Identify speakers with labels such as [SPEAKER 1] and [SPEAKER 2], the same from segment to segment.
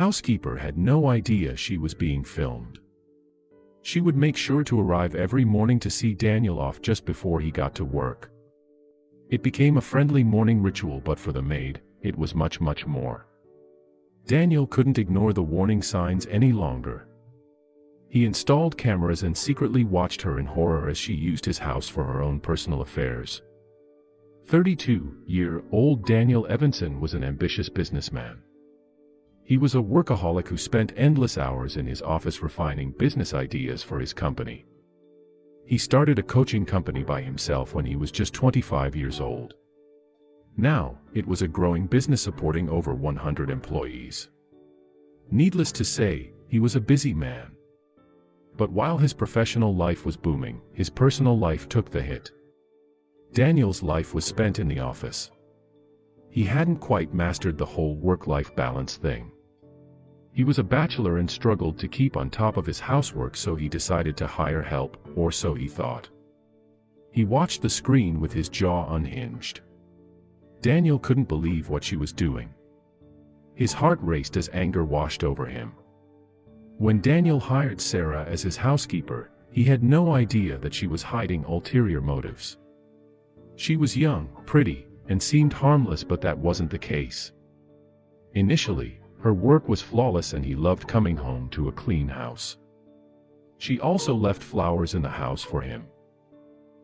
[SPEAKER 1] Housekeeper had no idea she was being filmed. She would make sure to arrive every morning to see Daniel off just before he got to work. It became a friendly morning ritual but for the maid, it was much much more. Daniel couldn't ignore the warning signs any longer. He installed cameras and secretly watched her in horror as she used his house for her own personal affairs. 32-year-old Daniel Evanson was an ambitious businessman. He was a workaholic who spent endless hours in his office refining business ideas for his company. He started a coaching company by himself when he was just 25 years old. Now, it was a growing business supporting over 100 employees. Needless to say, he was a busy man. But while his professional life was booming, his personal life took the hit. Daniel's life was spent in the office. He hadn't quite mastered the whole work-life balance thing. He was a bachelor and struggled to keep on top of his housework so he decided to hire help, or so he thought. He watched the screen with his jaw unhinged. Daniel couldn't believe what she was doing. His heart raced as anger washed over him. When Daniel hired Sarah as his housekeeper, he had no idea that she was hiding ulterior motives. She was young, pretty, and seemed harmless but that wasn't the case. Initially, her work was flawless and he loved coming home to a clean house. She also left flowers in the house for him.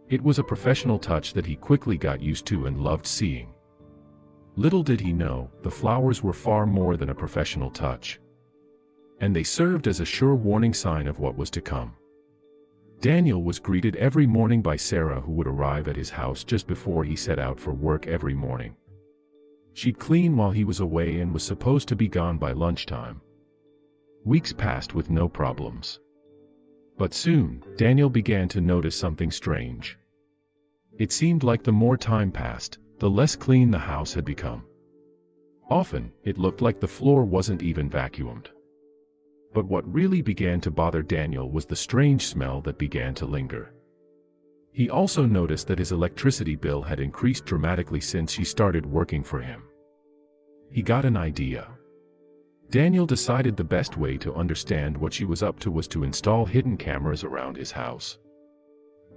[SPEAKER 1] It was a professional touch that he quickly got used to and loved seeing. Little did he know, the flowers were far more than a professional touch. And they served as a sure warning sign of what was to come. Daniel was greeted every morning by Sarah who would arrive at his house just before he set out for work every morning. She'd clean while he was away and was supposed to be gone by lunchtime. Weeks passed with no problems. But soon, Daniel began to notice something strange. It seemed like the more time passed, the less clean the house had become. Often, it looked like the floor wasn't even vacuumed. But what really began to bother Daniel was the strange smell that began to linger. He also noticed that his electricity bill had increased dramatically since he started working for him. He got an idea. Daniel decided the best way to understand what she was up to was to install hidden cameras around his house.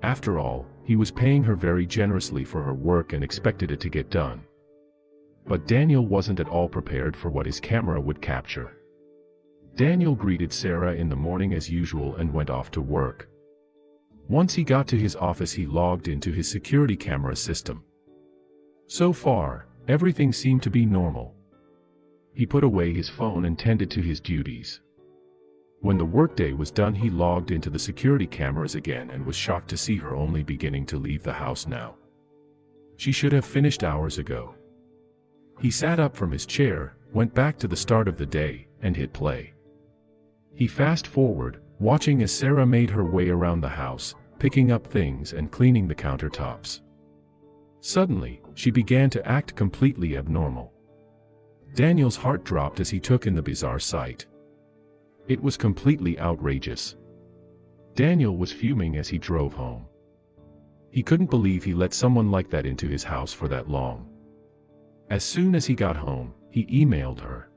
[SPEAKER 1] After all, he was paying her very generously for her work and expected it to get done. But Daniel wasn't at all prepared for what his camera would capture. Daniel greeted Sarah in the morning as usual and went off to work. Once he got to his office he logged into his security camera system. So far, everything seemed to be normal. He put away his phone and tended to his duties. When the workday was done he logged into the security cameras again and was shocked to see her only beginning to leave the house now. She should have finished hours ago. He sat up from his chair, went back to the start of the day, and hit play. He fast forward, watching as Sarah made her way around the house, picking up things and cleaning the countertops. Suddenly, she began to act completely abnormal. Daniel's heart dropped as he took in the bizarre sight. It was completely outrageous. Daniel was fuming as he drove home. He couldn't believe he let someone like that into his house for that long. As soon as he got home, he emailed her.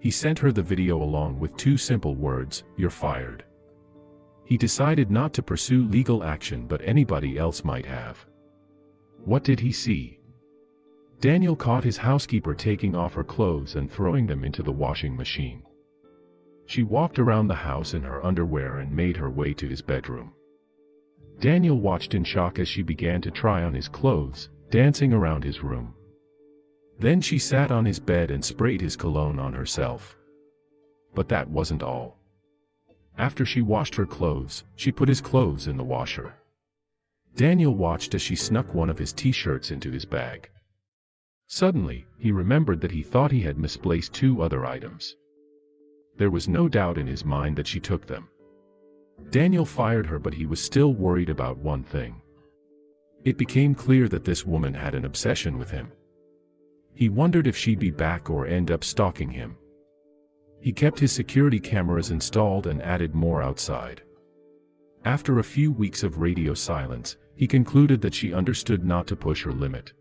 [SPEAKER 1] He sent her the video along with two simple words, you're fired. He decided not to pursue legal action but anybody else might have. What did he see? Daniel caught his housekeeper taking off her clothes and throwing them into the washing machine. She walked around the house in her underwear and made her way to his bedroom. Daniel watched in shock as she began to try on his clothes, dancing around his room. Then she sat on his bed and sprayed his cologne on herself. But that wasn't all. After she washed her clothes, she put his clothes in the washer. Daniel watched as she snuck one of his t-shirts into his bag. Suddenly, he remembered that he thought he had misplaced two other items. There was no doubt in his mind that she took them. Daniel fired her but he was still worried about one thing. It became clear that this woman had an obsession with him. He wondered if she'd be back or end up stalking him. He kept his security cameras installed and added more outside. After a few weeks of radio silence, he concluded that she understood not to push her limit.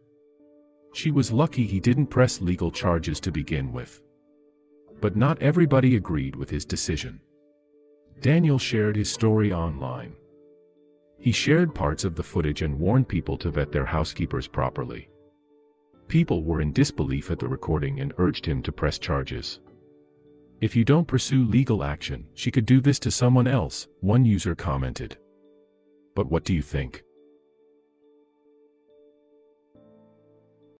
[SPEAKER 1] She was lucky he didn't press legal charges to begin with. But not everybody agreed with his decision. Daniel shared his story online. He shared parts of the footage and warned people to vet their housekeepers properly. People were in disbelief at the recording and urged him to press charges. If you don't pursue legal action, she could do this to someone else, one user commented. But what do you think?